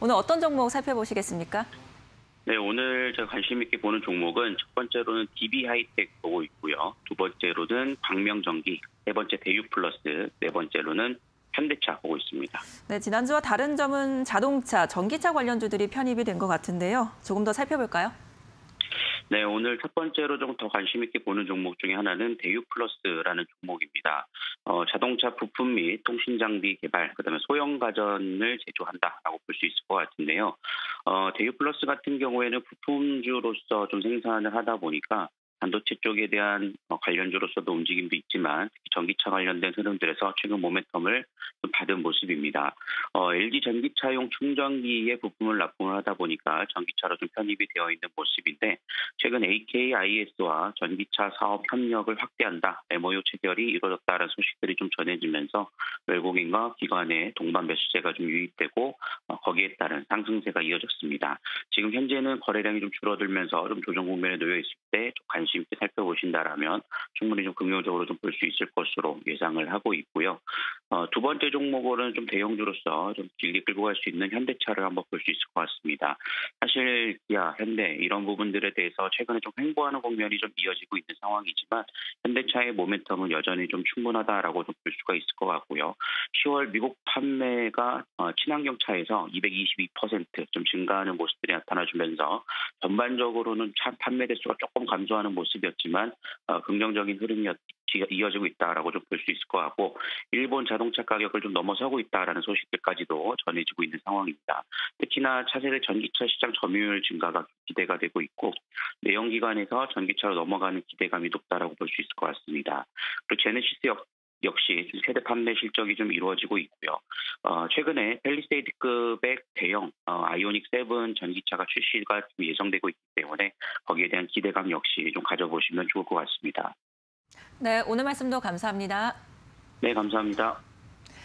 오늘 어떤 종목 살펴보시겠습니까? 네, 오늘 제가 관심 있게 보는 종목은 첫 번째로는 DB 하이텍 보고 있고요. 두 번째로는 광명전기, 세 번째 대유플러스, 네 번째로는 현대차 보고 있습니다. 네, 지난주와 다른 점은 자동차, 전기차 관련주들이 편입이 된 것 같은데요. 조금 더 살펴볼까요? 네, 오늘 첫 번째로 좀 더 관심 있게 보는 종목 중에 하나는 대유 플러스라는 종목입니다. 어, 자동차 부품 및 통신 장비 개발, 그다음에 소형 가전을 제조한다라고 볼 수 있을 것 같은데요. 어, 대유 플러스 같은 경우에는 부품주로서 좀 생산을 하다 보니까 반도체 쪽에 대한 어, 관련주로서도 움직임도 있지만 전기차 관련된 흐름들에서 최근 모멘텀을 받은 모습입니다. 어, LG 전기차용 충전기의 부품을 납품을 하다 보니까 전기차로 좀 편입이 되어 있는 모습인데 최근 AKIS와 전기차 사업 협력을 확대한다 MOU 체결이 이루어졌다는 소식들이 좀 전해지면서 외국인과 기관의 동반 매수세가 좀 유입되고 어, 거기에 따른 상승세가 이어졌습니다. 지금 현재는 거래량이 좀 줄어들면서 좀 조정 국면에 놓여 있을 때 관심 있게 살펴보신다라면 충분히 좀 긍정적으로 좀 볼 수 있을 것으로 예상을 하고 있고요. 어, 두 번째 종목으로는 좀 대형주로서 좀 길게 끌고 갈 수 있는 현대차를 한번 볼 수 있을 것 같습니다. 사실 야 현대 이런 부분들에 대해서 최근에 좀 횡보하는 국면이 좀 이어지고 있는 상황이지만 현대차의 모멘텀은 여전히 좀 충분하다라고 좀 볼 수가 있을 것 같고요. 10월 미국 판매가 어, 친환경 차에서 222%좀 증가하는 모습들이 나타나주면서 전반적으로는 차 판매 대수가 조금 감소하는 모습이었지만 어, 긍정적인 흐름이 이어지고 있다라고 좀 볼 수 있을 것 같고 일본 자동차 가격을 좀 넘어서고 있다라는 소식들까지도 전해지고 있는 상황입니다. 특히나 차세대 전기차 시장 점유율 증가가 기대가 되고 있고 내연기관에서 전기차로 넘어가는 기대감이 높다라고 볼 수 있을 것 같습니다. 그리고 제네시스 역, 역시 세대 판매 실적이 좀 이루어지고 있고요. 어, 최근에 펠리세이드급의 대형 어, 아이오닉 7 전기차가 출시가 예정되고 있기 때문에 거기에 대한 기대감 역시 좀 가져보시면 좋을 것 같습니다. 네, 오늘 말씀도 감사합니다. 네, 감사합니다.